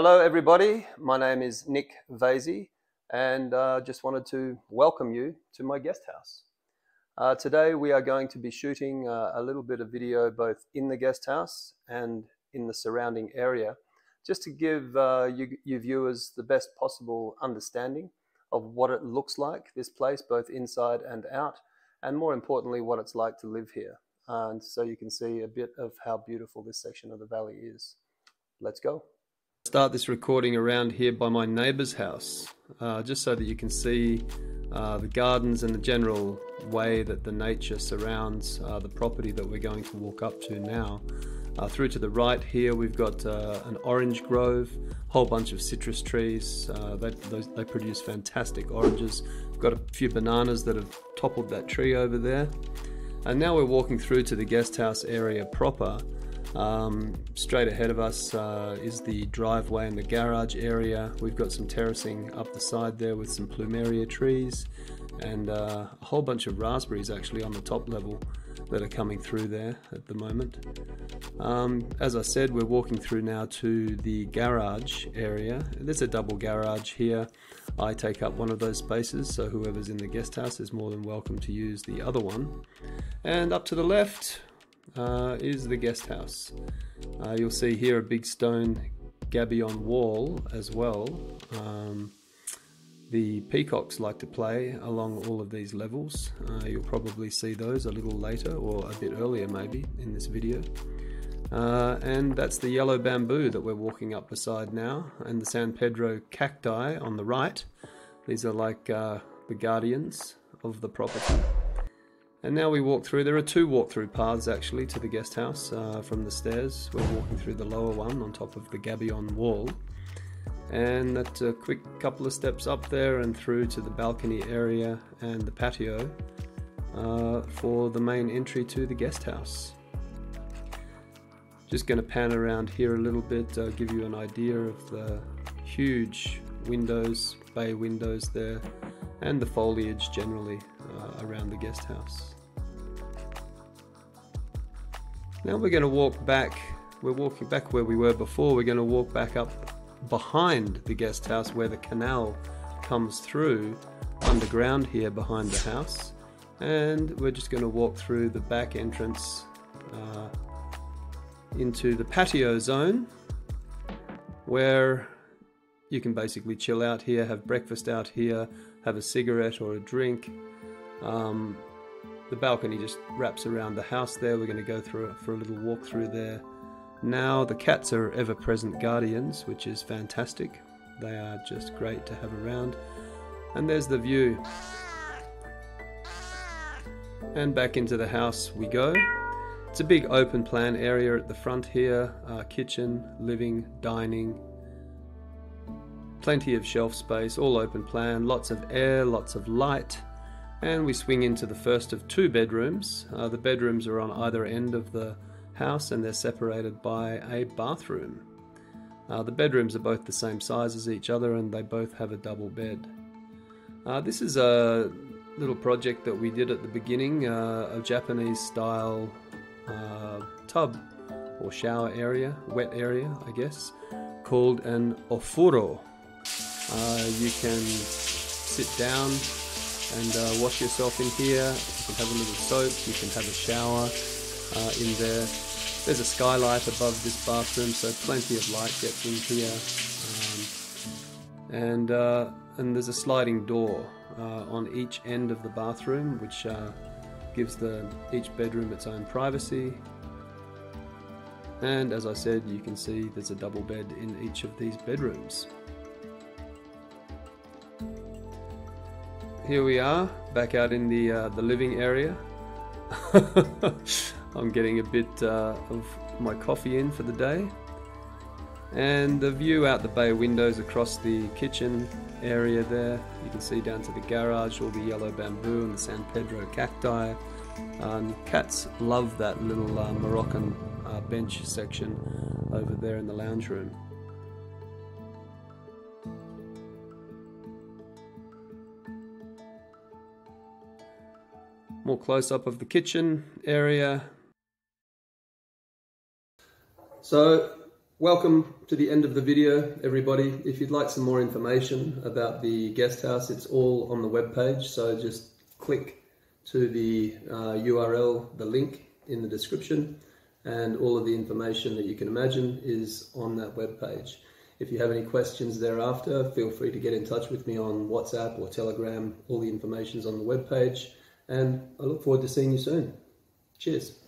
Hello, everybody. My name is Nick Vasey, and uh, just wanted to welcome you to my guest house. Uh, today, we are going to be shooting uh, a little bit of video both in the guest house and in the surrounding area, just to give uh, you, you viewers the best possible understanding of what it looks like, this place, both inside and out, and more importantly, what it's like to live here. and so you can see a bit of how beautiful this section of the valley is. Let's go start this recording around here by my neighbour's house, uh, just so that you can see uh, the gardens and the general way that the nature surrounds uh, the property that we're going to walk up to now. Uh, through to the right here, we've got uh, an orange grove, a whole bunch of citrus trees. Uh, they, those, they produce fantastic oranges. We've got a few bananas that have toppled that tree over there. And now we're walking through to the guest house area proper. Um, straight ahead of us uh, is the driveway and the garage area. We've got some terracing up the side there with some plumeria trees and uh, a whole bunch of raspberries actually on the top level that are coming through there at the moment. Um, as I said, we're walking through now to the garage area. There's a double garage here. I take up one of those spaces, so whoever's in the guest house is more than welcome to use the other one. And up to the left, uh, is the guest house. Uh, you'll see here a big stone gabion wall as well. Um, the peacocks like to play along all of these levels. Uh, you'll probably see those a little later or a bit earlier maybe in this video. Uh, and that's the yellow bamboo that we're walking up beside now and the San Pedro cacti on the right. These are like uh, the guardians of the property. And now we walk through, there are two walk-through paths actually to the guest house uh, from the stairs. We're walking through the lower one on top of the gabion wall. And that's a quick couple of steps up there and through to the balcony area and the patio uh, for the main entry to the guest house. Just going to pan around here a little bit, uh, give you an idea of the huge windows, bay windows there, and the foliage generally around the guest house. Now we're going to walk back, we're walking back where we were before, we're going to walk back up behind the guest house where the canal comes through underground here behind the house and we're just going to walk through the back entrance uh, into the patio zone where you can basically chill out here, have breakfast out here, have a cigarette or a drink, um, the balcony just wraps around the house there. We're going to go through for a little walk through there. Now the cats are ever-present guardians, which is fantastic. They are just great to have around. And there's the view. And back into the house we go. It's a big open plan area at the front here. Uh, kitchen, living, dining. Plenty of shelf space, all open plan, lots of air, lots of light and we swing into the first of two bedrooms. Uh, the bedrooms are on either end of the house and they're separated by a bathroom. Uh, the bedrooms are both the same size as each other and they both have a double bed. Uh, this is a little project that we did at the beginning, uh, a Japanese style uh, tub or shower area, wet area I guess, called an ofuro. Uh, you can sit down and uh, wash yourself in here. You can have a little soak, you can have a shower uh, in there. There's a skylight above this bathroom, so plenty of light gets in here. Um, and, uh, and there's a sliding door uh, on each end of the bathroom, which uh, gives the, each bedroom its own privacy. And as I said, you can see there's a double bed in each of these bedrooms. Here we are, back out in the uh, the living area. I'm getting a bit uh, of my coffee in for the day. And the view out the bay windows across the kitchen area there. You can see down to the garage, all the yellow bamboo and the San Pedro cacti. Um, cats love that little uh, Moroccan uh, bench section over there in the lounge room. More close up of the kitchen area. So Welcome to the end of the video, everybody. If you'd like some more information about the guest house, it's all on the web page. So just click to the uh, URL, the link in the description, and all of the information that you can imagine is on that web page. If you have any questions thereafter, feel free to get in touch with me on WhatsApp or Telegram. All the information is on the web page, and I look forward to seeing you soon. Cheers.